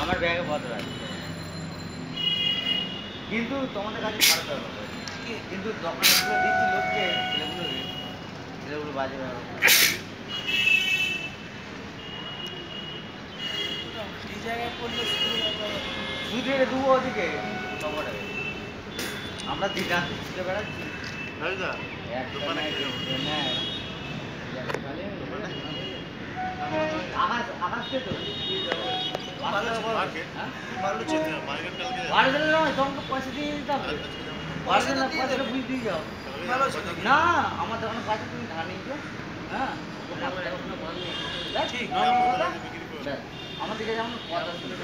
আমার ব্যাগে ভদ্র আছে। কিন্তু তোমাদের কাছে ভারত কিন্তু দোকানগুলো দিচ্ছি লোককে ছেলেগুলো ছেলেগুলো বাজে শুধু দেবো আমরা হ্যাঁ। তো পয়সা দিয়ে দিতে হবে আজকে যাবো। বাড়ি গেলে দিয়ে পয়সাটা দেবে। বুঝ দিয়ে যাও কালকে ভালো যাবো, ছিল। বাজার না আমার দোকানে পয়সা তুমি ধার নিয়েছো হ্যাঁ ঠিক যাবো, নম্বর বাজারে কথা গিয়ে বিক্রি করবো। ব্যাস। আমার দিকে যেমন কথা শুনে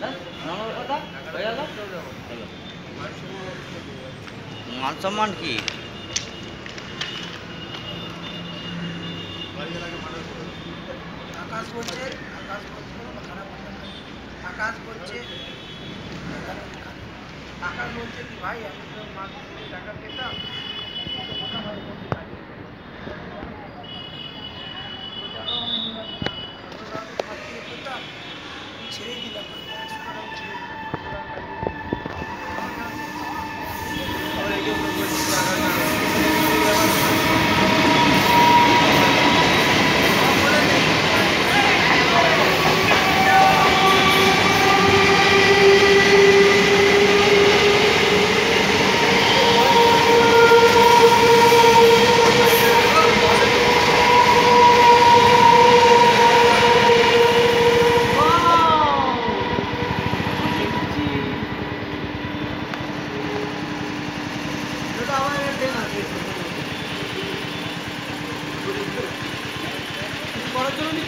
ব্যাস, নম্বর কথা হয়ে গেল চলো। মান সম্মান কি বাড়ি গেলে আগে মার্কেট করবো। আকাশ বলছে আকাশ আকাশ বলছে আকাশ বলছে কি ভাই আমি তো মাস থেকে টাকা পেতাম করার জন্য